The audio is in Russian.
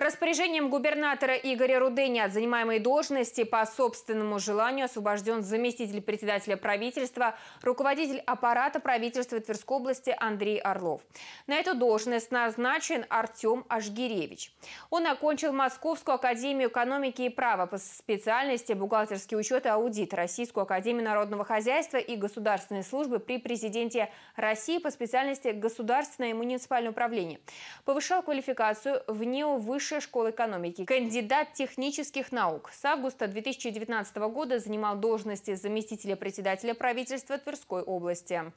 Распоряжением губернатора Игоря Рудыни от занимаемой должности по собственному желанию освобожден заместитель председателя правительства, руководитель аппарата правительства Тверской области Андрей Орлов. На эту должность назначен Артем Ашгиревич. Он окончил Московскую академию экономики и права по специальности бухгалтерский учет и аудит, Российскую академию народного хозяйства и государственной службы при президенте России по специальности государственное и муниципальное управление. Повышал квалификацию в НИО Высшей школы экономики, кандидат технических наук. С августа 2019 года занимал должности заместителя председателя правительства Тверской области.